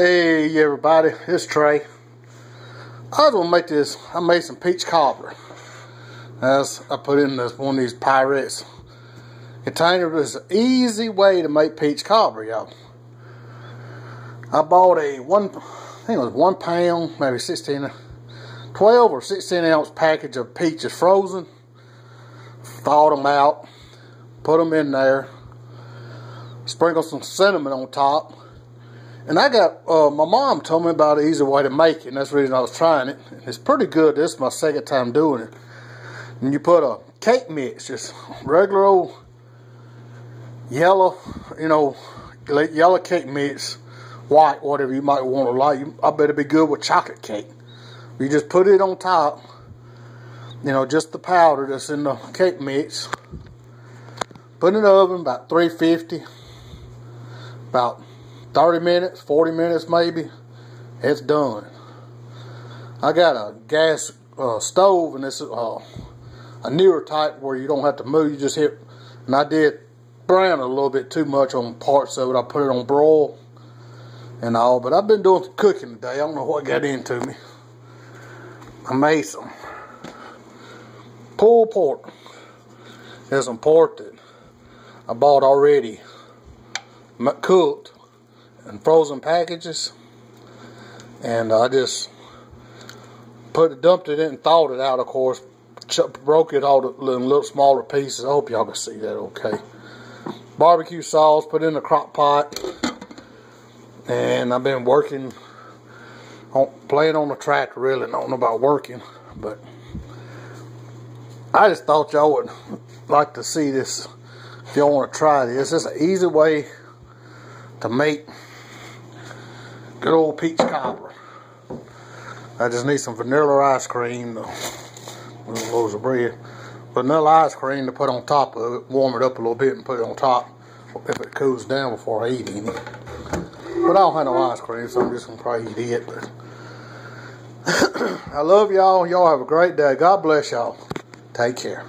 Hey everybody, it's Trey. I was gonna make this. I made some peach cobbler. As I put in this one of these Pyrex containers. It's an easy way to make peach cobbler, y'all. I bought a one, I think it was one pound, maybe 16, 12 or 16 ounce package of peaches frozen. Thawed them out, put them in there, sprinkle some cinnamon on top and I got, uh, my mom told me about an easy way to make it, and that's the reason I was trying it. It's pretty good. This is my second time doing it. And you put a cake mix, just regular old yellow, you know, yellow cake mix, white, whatever you might want to like. I bet it'd be good with chocolate cake. You just put it on top, you know, just the powder that's in the cake mix. Put it in the oven about 350, about 30 minutes, 40 minutes maybe, it's done. I got a gas uh, stove and it's uh, a newer type where you don't have to move, you just hit, and I did brown a little bit too much on parts of it. I put it on broil and all, but I've been doing some cooking today. I don't know what got into me. I made some pulled pork. There's some pork that I bought already cooked in frozen packages. And I just put it, dumped it in and thawed it out, of course. broke it all in little smaller pieces. I hope y'all can see that okay. Barbecue sauce, put in the crock pot. And I've been working on playing on the tractor really. Don't know about working, but I just thought y'all would like to see this if y'all want to try this. It's an easy way to make Good old peach cobbler. I just need some vanilla ice cream, loaves of bread. Vanilla ice cream to put on top of it, warm it up a little bit and put it on top if it cools down before I eat any. But I don't have no ice cream, so I'm just gonna probably eat it. But I love y'all. Y'all have a great day. God bless y'all. Take care.